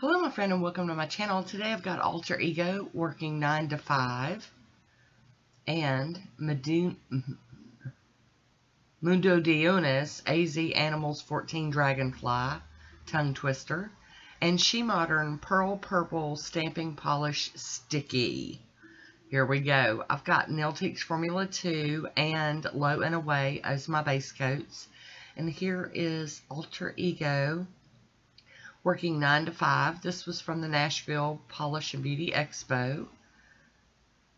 Hello my friend and welcome to my channel. Today I've got Alter Ego working 9 to 5 and Mundo de Unas AZ Animals 14 Dragonfly Tongue Twister and She Modern Pearl Purple Stamping Polish Sticky. Here we go. I've got Nailtiques Formula 2 and Low and Away as my base coats. And here is Alter Ego working 9 to 5. This was from the Nashville Polish and Beauty Expo.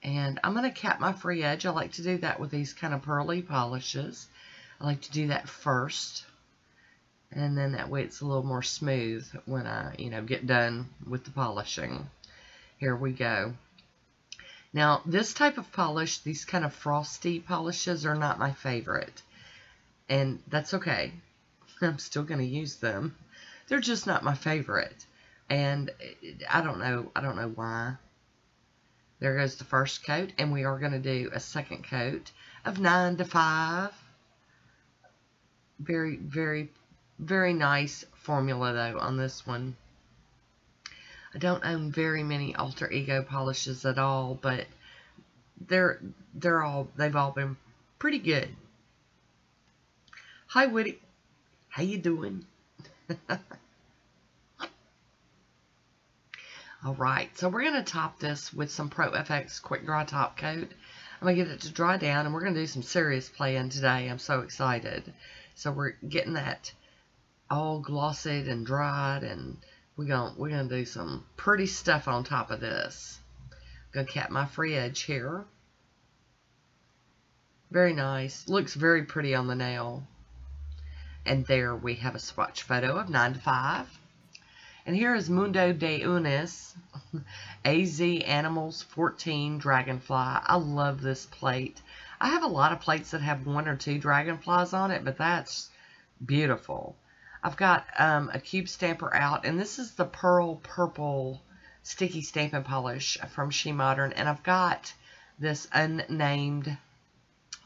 And I'm going to cap my free edge. I like to do that with these kind of pearly polishes. I like to do that first. And then that way it's a little more smooth when I, you know, get done with the polishing. Here we go. Now, this type of polish, these kind of frosty polishes are not my favorite. And that's okay. I'm still going to use them. They're just not my favorite. And I don't know, I don't know why. There goes the first coat, and we are going to do a second coat of 9 to 5. Very, very, very nice formula, though, on this one. I don't own very many alter ego polishes at all, but they're they're all they've all been pretty good. Hi Woody. How you doing? Alright, so we're going to top this with some Pro FX Quick Dry Top Coat. I'm going to get it to dry down, and we're going to do some serious playing today. I'm so excited. So we're getting that all glossied and dried, and we're going we're to do some pretty stuff on top of this. I'm going to cap my free edge here. Very nice. Looks very pretty on the nail. And there we have a swatch photo of 9 to 5. And here is Mundo de Unas, AZ Animals 14 Dragonfly. I love this plate. I have a lot of plates that have one or two dragonflies on it, but that's beautiful. I've got um, a cube stamper out, and this is the Pearl Purple Sticky Stamping Polish from She Modern, and I've got this unnamed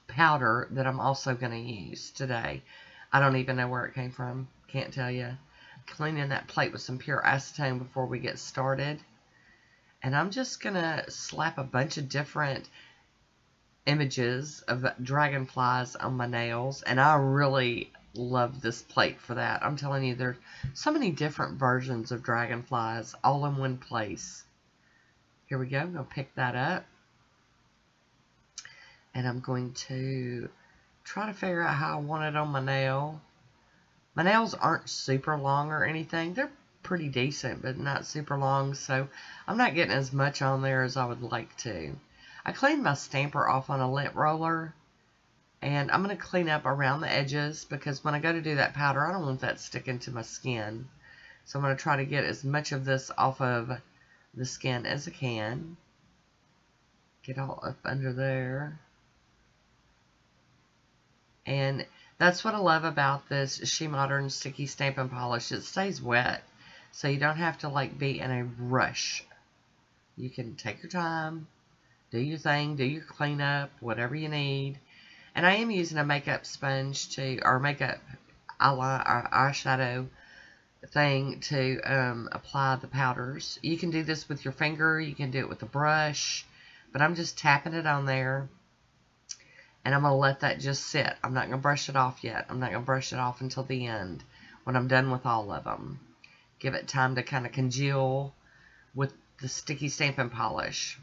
powder that I'm also going to use today. I don't even know where it came from. Can't tell you cleaning that plate with some pure acetone before we get started. And I'm just going to slap a bunch of different images of dragonflies on my nails. And I really love this plate for that. I'm telling you, there's so many different versions of dragonflies all in one place. Here we go. I'm going to pick that up. And I'm going to try to figure out how I want it on my nail. My nails aren't super long or anything. They're pretty decent, but not super long, so I'm not getting as much on there as I would like to. I cleaned my stamper off on a lint roller, and I'm going to clean up around the edges because when I go to do that powder, I don't want that sticking to my skin. So I'm going to try to get as much of this off of the skin as I can. Get all up under there. And that's what I love about this She Modern Sticky Stamp and Polish. It stays wet, so you don't have to like be in a rush. You can take your time, do your thing, do your cleanup, whatever you need. And I am using a makeup sponge to, or makeup eyeliner, eyeshadow thing to um, apply the powders. You can do this with your finger, you can do it with a brush, but I'm just tapping it on there and I'm going to let that just sit. I'm not going to brush it off yet. I'm not going to brush it off until the end when I'm done with all of them. Give it time to kind of congeal with the sticky stamping polish.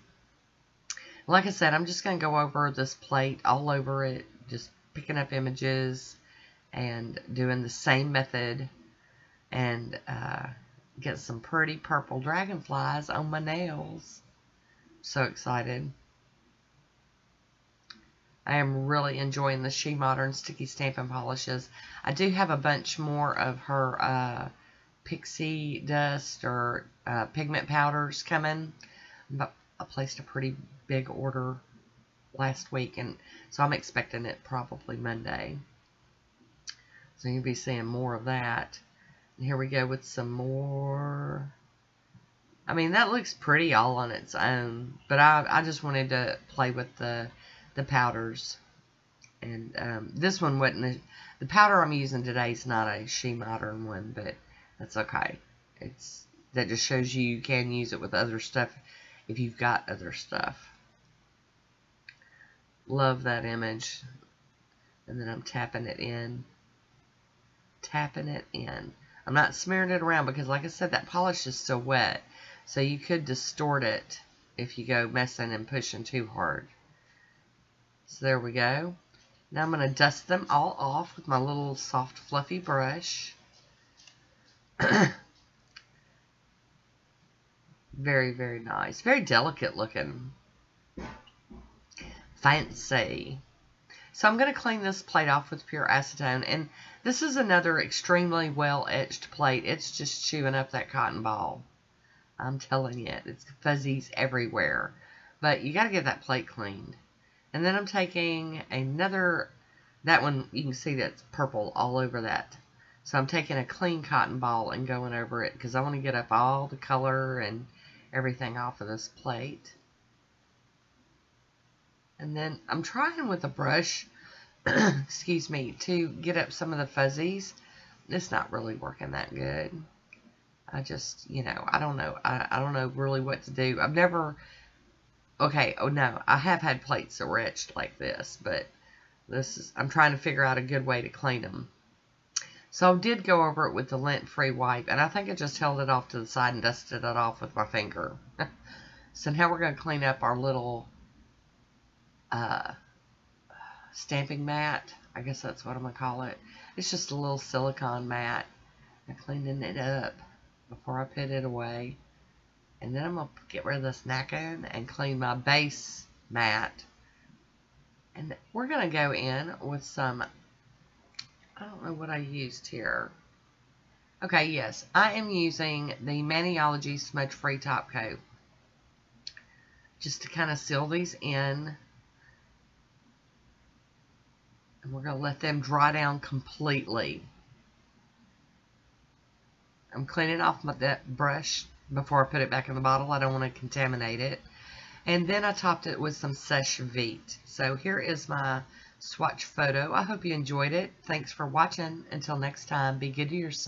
Like I said, I'm just going to go over this plate all over it, just picking up images and doing the same method and uh, get some pretty purple dragonflies on my nails. So excited. I am really enjoying the She Modern Sticky Stamping Polishes. I do have a bunch more of her uh, Pixie Dust or uh, Pigment Powders coming. But I placed a pretty big order last week, and so I'm expecting it probably Monday. So you'll be seeing more of that. And here we go with some more. I mean, that looks pretty all on its own, but I, I just wanted to play with the the powders. And um, this one wasn't, a, the powder I'm using today is not a She Modern one, but that's okay. It's that just shows you you can use it with other stuff if you've got other stuff. Love that image. And then I'm tapping it in. Tapping it in. I'm not smearing it around because like I said, that polish is still wet. So you could distort it if you go messing and pushing too hard. So there we go. Now I'm going to dust them all off with my little soft fluffy brush. very, very nice. Very delicate looking. Fancy. So I'm going to clean this plate off with pure acetone. And this is another extremely well etched plate. It's just chewing up that cotton ball. I'm telling you, it's fuzzies everywhere. But you got to get that plate cleaned. And then I'm taking another, that one, you can see that's purple all over that. So I'm taking a clean cotton ball and going over it because I want to get up all the color and everything off of this plate. And then I'm trying with a brush, excuse me, to get up some of the fuzzies. It's not really working that good. I just, you know, I don't know. I, I don't know really what to do. I've never Okay, oh no, I have had plates that like this, but this is, I'm trying to figure out a good way to clean them. So I did go over it with the lint-free wipe, and I think I just held it off to the side and dusted it off with my finger. so now we're going to clean up our little uh, stamping mat. I guess that's what I'm going to call it. It's just a little silicone mat. I'm cleaning it up before I put it away. And then I'm going to get rid of this napkin and clean my base mat. And we're going to go in with some, I don't know what I used here. Okay, yes, I am using the Maniology Smudge Free Top Coat. Just to kind of seal these in. And we're going to let them dry down completely. I'm cleaning off my, that brush before I put it back in the bottle. I don't want to contaminate it. And then I topped it with some Seche Vite. So here is my swatch photo. I hope you enjoyed it. Thanks for watching. Until next time, be good to yourself.